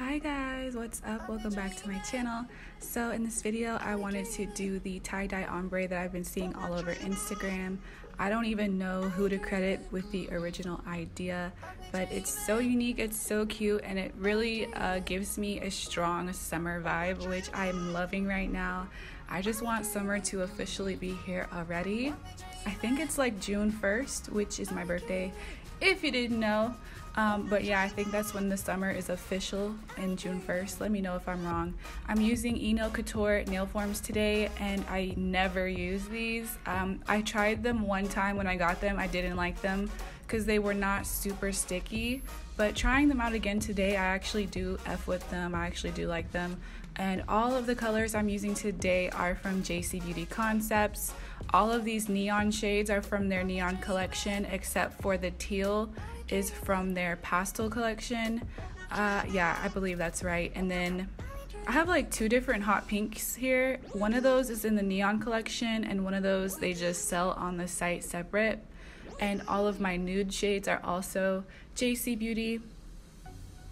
Hi guys, what's up? Welcome back to my channel. So in this video, I wanted to do the tie-dye ombre that I've been seeing all over Instagram. I don't even know who to credit with the original idea, but it's so unique, it's so cute, and it really uh, gives me a strong summer vibe, which I'm loving right now. I just want summer to officially be here already. I think it's like June 1st, which is my birthday, if you didn't know. Um, but yeah, I think that's when the summer is official in June 1st. Let me know if I'm wrong. I'm using Enail Couture nail forms today and I never use these. Um, I tried them one time when I got them. I didn't like them because they were not super sticky. But trying them out again today, I actually do F with them. I actually do like them. And all of the colors I'm using today are from JC Beauty Concepts. All of these neon shades are from their neon collection except for the teal is from their pastel collection. Uh, yeah, I believe that's right. And then I have like two different hot pinks here. One of those is in the neon collection, and one of those they just sell on the site separate. And all of my nude shades are also JC Beauty.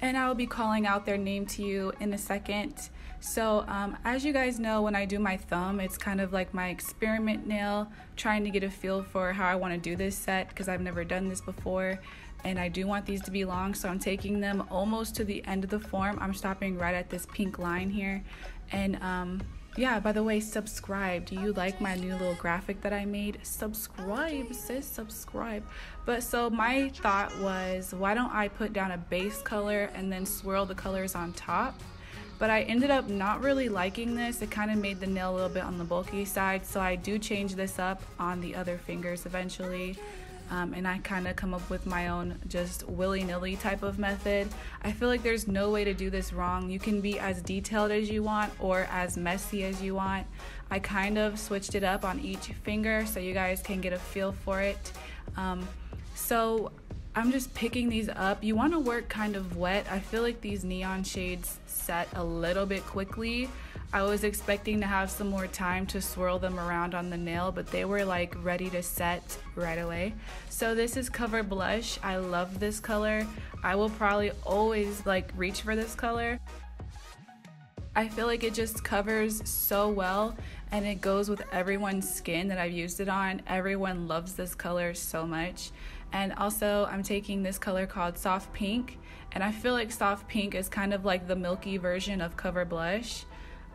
And I will be calling out their name to you in a second. So, um, as you guys know, when I do my thumb, it's kind of like my experiment nail, trying to get a feel for how I want to do this set because I've never done this before and I do want these to be long so I'm taking them almost to the end of the form. I'm stopping right at this pink line here. And um, yeah by the way subscribe. Do you like my new little graphic that I made? Subscribe sis subscribe. But so my thought was why don't I put down a base color and then swirl the colors on top? But I ended up not really liking this. It kind of made the nail a little bit on the bulky side, so I do change this up on the other fingers eventually um, and I kind of come up with my own just willy nilly type of method. I feel like there's no way to do this wrong. You can be as detailed as you want or as messy as you want. I kind of switched it up on each finger so you guys can get a feel for it. Um, so I'm just picking these up. You want to work kind of wet. I feel like these neon shades set a little bit quickly. I was expecting to have some more time to swirl them around on the nail, but they were like ready to set right away. So this is Cover Blush. I love this color. I will probably always like reach for this color. I feel like it just covers so well and it goes with everyone's skin that I've used it on. Everyone loves this color so much. And also, I'm taking this color called Soft Pink, and I feel like Soft Pink is kind of like the milky version of Cover Blush.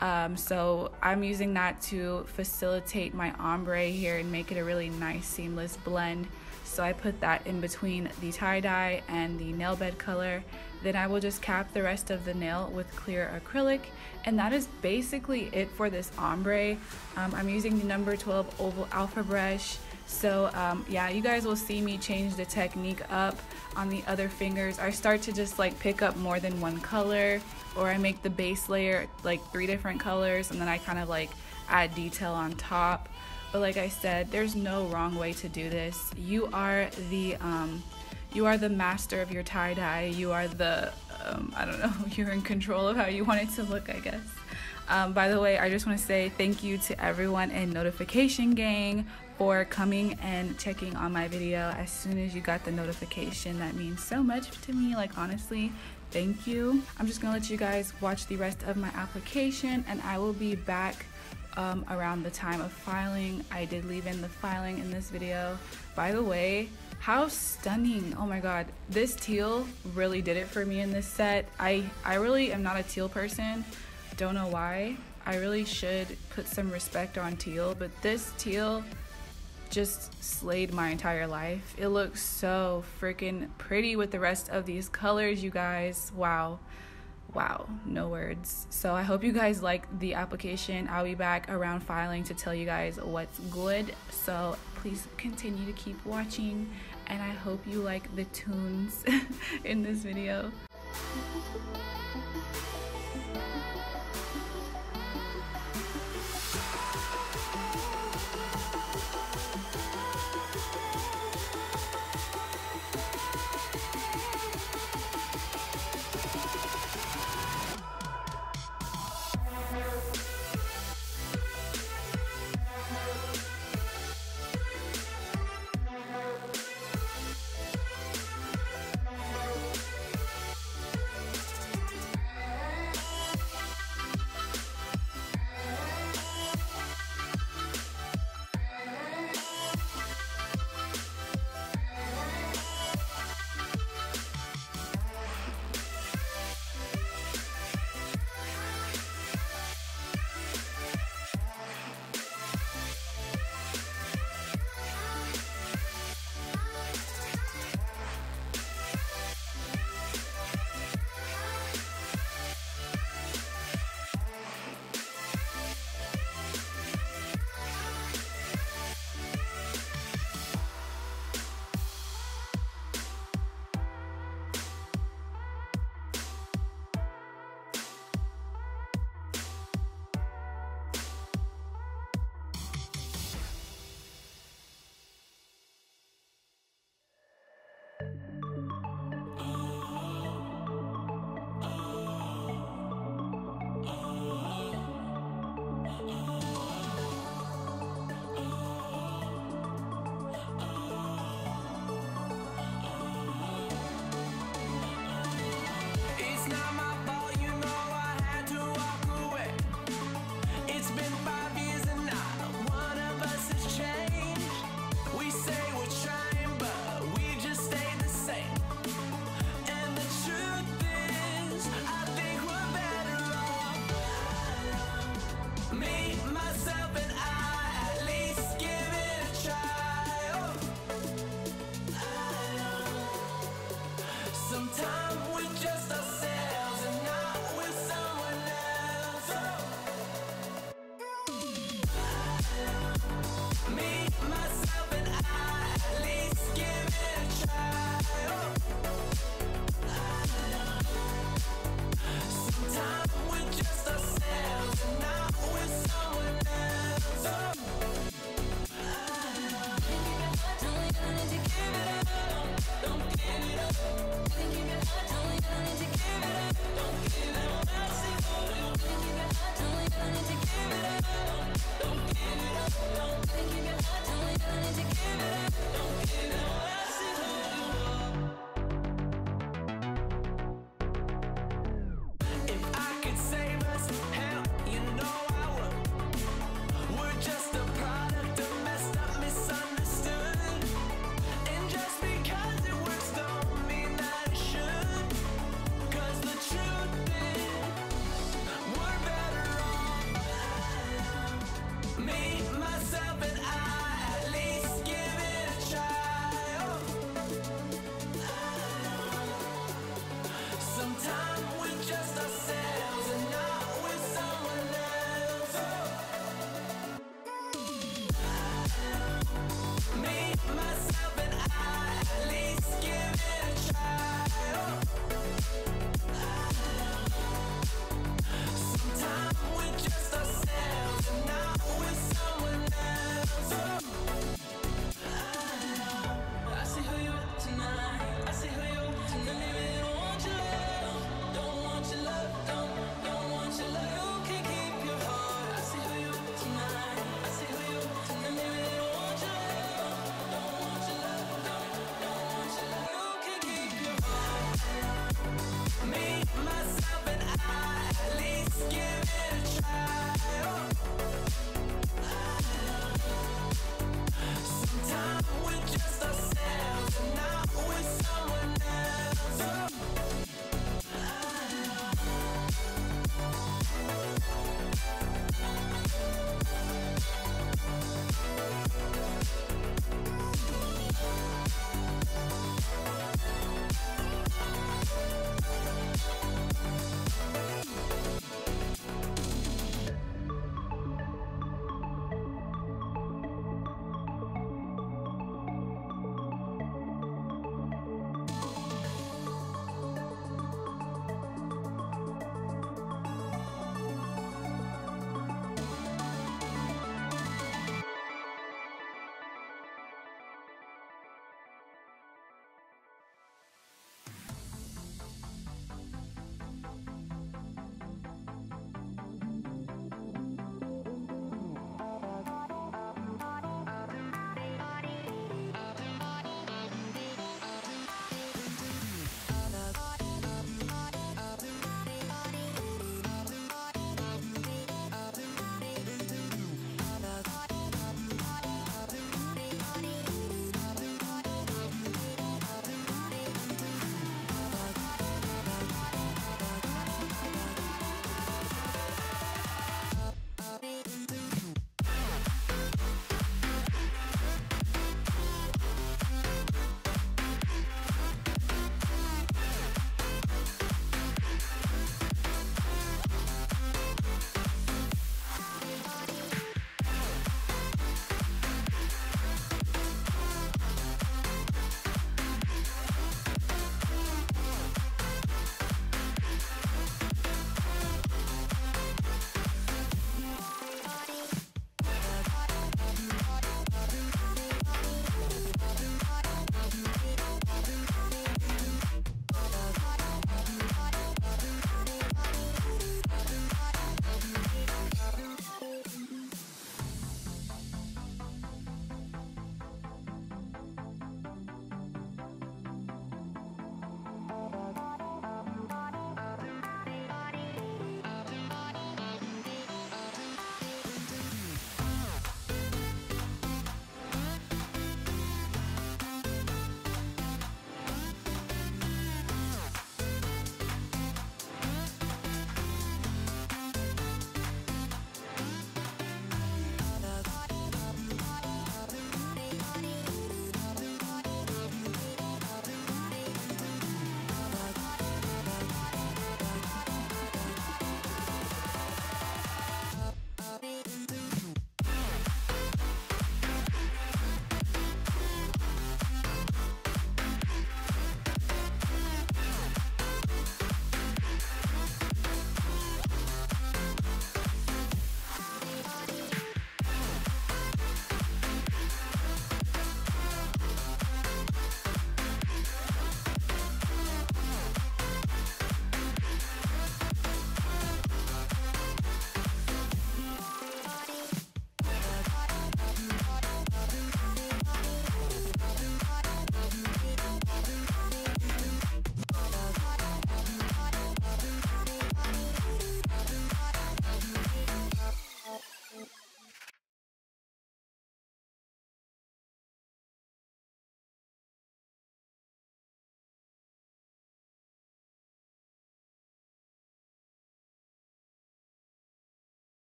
Um, so I'm using that to facilitate my ombre here and make it a really nice seamless blend. So I put that in between the tie-dye and the nail bed color. Then I will just cap the rest of the nail with clear acrylic. And that is basically it for this ombre. Um, I'm using the number 12 oval alpha brush. So um, yeah, you guys will see me change the technique up on the other fingers. I start to just like pick up more than one color or I make the base layer like three different colors and then I kind of like add detail on top. But like I said, there's no wrong way to do this. You are the um, you are the master of your tie-dye. You are the um, I don't know, you're in control of how you want it to look, I guess. Um, by the way, I just want to say thank you to everyone in Notification Gang for coming and checking on my video as soon as you got the notification. That means so much to me, like honestly, thank you. I'm just gonna let you guys watch the rest of my application and I will be back um, around the time of filing. I did leave in the filing in this video. By the way, how stunning oh my god this teal really did it for me in this set i i really am not a teal person don't know why i really should put some respect on teal but this teal just slayed my entire life. It looks so freaking pretty with the rest of these colors, you guys. Wow. Wow, no words. So I hope you guys like the application. I'll be back around filing to tell you guys what's good. So please continue to keep watching and I hope you like the tunes in this video.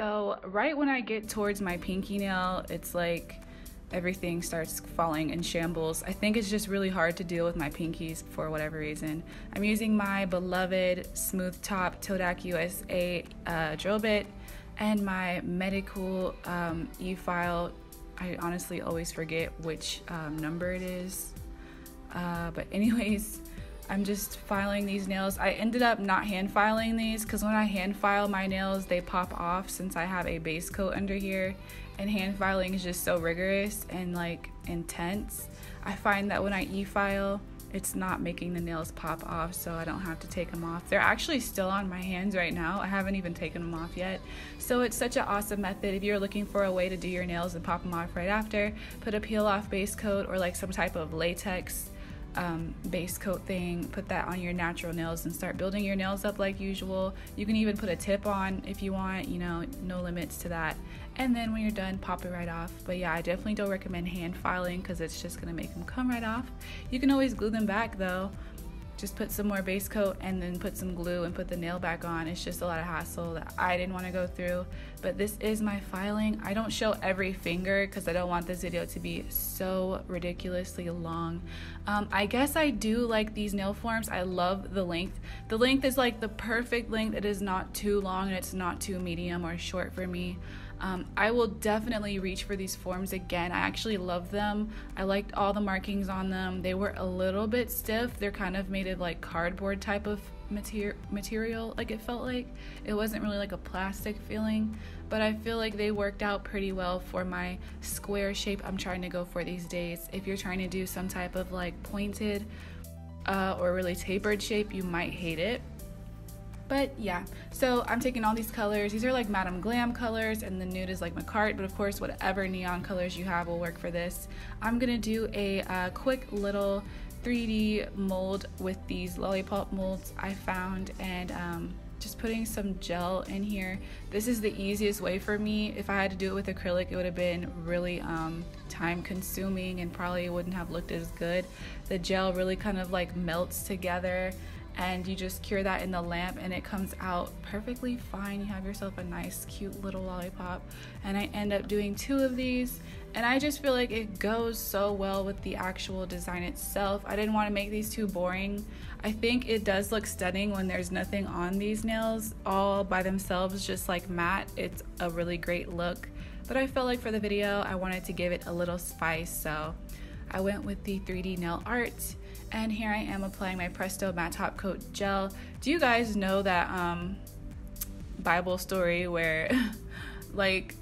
So right when I get towards my pinky nail, it's like everything starts falling in shambles. I think it's just really hard to deal with my pinkies for whatever reason. I'm using my beloved Smooth Top Todak USA uh, drill bit and my Medicool um, E-file. I honestly always forget which um, number it is. Uh, but anyways, I'm just filing these nails. I ended up not hand filing these because when I hand file my nails, they pop off since I have a base coat under here. And hand filing is just so rigorous and like intense. I find that when I e-file, it's not making the nails pop off so I don't have to take them off. They're actually still on my hands right now. I haven't even taken them off yet. So it's such an awesome method if you're looking for a way to do your nails and pop them off right after. Put a peel off base coat or like some type of latex um, base coat thing, put that on your natural nails and start building your nails up like usual. You can even put a tip on if you want, you know, no limits to that. And then when you're done, pop it right off. But yeah, I definitely don't recommend hand filing because it's just gonna make them come right off. You can always glue them back though just put some more base coat and then put some glue and put the nail back on. It's just a lot of hassle that I didn't want to go through. But this is my filing. I don't show every finger because I don't want this video to be so ridiculously long. Um, I guess I do like these nail forms. I love the length. The length is like the perfect length. It is not too long and it's not too medium or short for me. Um, I will definitely reach for these forms again. I actually love them. I liked all the markings on them. They were a little bit stiff. They're kind of made of like cardboard type of mater- material, like it felt like. It wasn't really like a plastic feeling, but I feel like they worked out pretty well for my square shape I'm trying to go for these days. If you're trying to do some type of like pointed uh, or really tapered shape, you might hate it but yeah, so I'm taking all these colors. These are like Madam Glam colors, and the nude is like Macart, but of course, whatever neon colors you have will work for this. I'm gonna do a uh, quick little 3D mold with these lollipop molds I found, and um, just putting some gel in here. This is the easiest way for me. If I had to do it with acrylic, it would have been really um, time consuming and probably wouldn't have looked as good. The gel really kind of like melts together and you just cure that in the lamp and it comes out perfectly fine. You have yourself a nice cute little lollipop and I end up doing two of these and I just feel like it goes so well with the actual design itself. I didn't want to make these too boring. I think it does look stunning when there's nothing on these nails all by themselves just like matte. It's a really great look but I felt like for the video I wanted to give it a little spice so I went with the 3D nail art and here I am applying my Presto Matte Top Coat Gel. Do you guys know that um, Bible story where like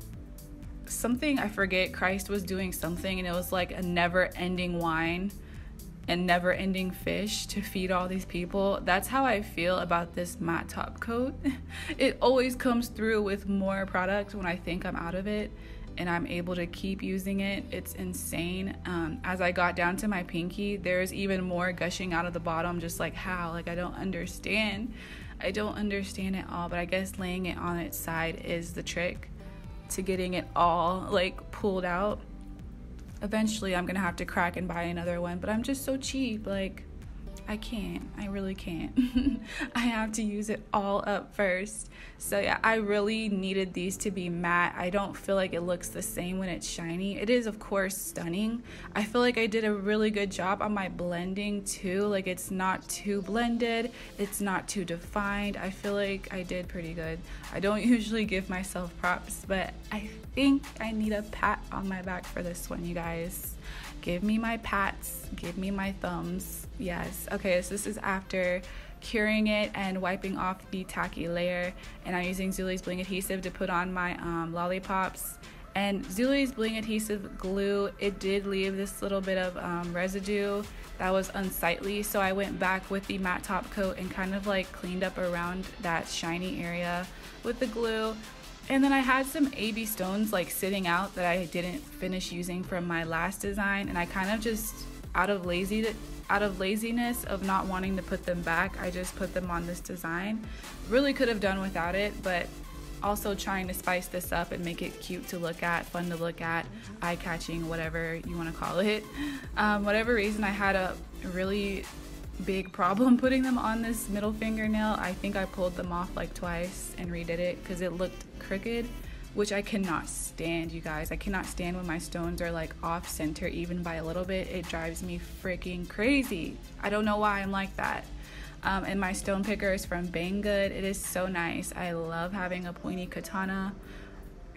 something, I forget, Christ was doing something and it was like a never ending wine and never ending fish to feed all these people. That's how I feel about this matte top coat. it always comes through with more product when I think I'm out of it and I'm able to keep using it. It's insane. Um, as I got down to my pinky, there's even more gushing out of the bottom, just like how? Like, I don't understand. I don't understand it all, but I guess laying it on its side is the trick to getting it all like pulled out. Eventually, I'm gonna have to crack and buy another one, but I'm just so cheap. Like, I can't. I really can't. I have to use it all up first. So yeah, I really needed these to be matte. I don't feel like it looks the same when it's shiny. It is of course stunning. I feel like I did a really good job on my blending too. Like it's not too blended. It's not too defined. I feel like I did pretty good. I don't usually give myself props, but I think I need a pat on my back for this one, you guys. Give me my pats, give me my thumbs. Yes. Okay, so this is after curing it and wiping off the tacky layer. And I'm using Zuli's Bling Adhesive to put on my um, lollipops. And Zuli's Bling Adhesive glue, it did leave this little bit of um, residue that was unsightly. So I went back with the matte top coat and kind of like cleaned up around that shiny area with the glue. And then I had some AB stones like sitting out that I didn't finish using from my last design and I kind of just out of lazy out of laziness of not wanting to put them back, I just put them on this design. Really could have done without it, but also trying to spice this up and make it cute to look at, fun to look at, eye-catching, whatever you want to call it. Um, whatever reason, I had a really big problem putting them on this middle fingernail. I think I pulled them off like twice and redid it because it looked crooked, which I cannot stand, you guys. I cannot stand when my stones are like off center even by a little bit. It drives me freaking crazy. I don't know why I'm like that. Um, and my stone picker is from Banggood. It is so nice. I love having a pointy katana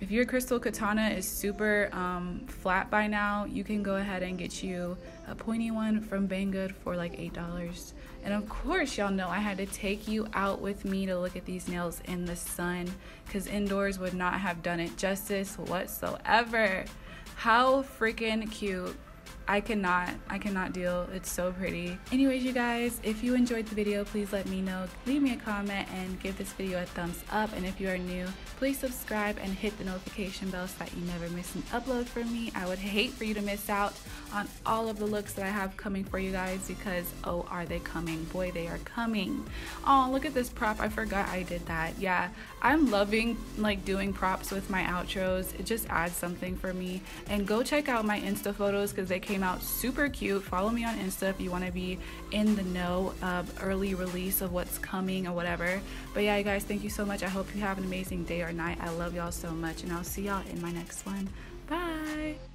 if your crystal katana is super um, flat by now, you can go ahead and get you a pointy one from Banggood for like $8. And of course, y'all know I had to take you out with me to look at these nails in the sun because indoors would not have done it justice whatsoever. How freaking cute I cannot, I cannot deal. It's so pretty. Anyways, you guys, if you enjoyed the video, please let me know. Leave me a comment and give this video a thumbs up. And if you are new, please subscribe and hit the notification bell so that you never miss an upload from me. I would hate for you to miss out on all of the looks that I have coming for you guys because, oh, are they coming? Boy, they are coming. Oh, look at this prop. I forgot I did that. Yeah, I'm loving like doing props with my outros. It just adds something for me. And go check out my Insta photos because they came came out super cute. Follow me on Insta if you want to be in the know of early release of what's coming or whatever. But yeah, you guys, thank you so much. I hope you have an amazing day or night. I love y'all so much, and I'll see y'all in my next one. Bye.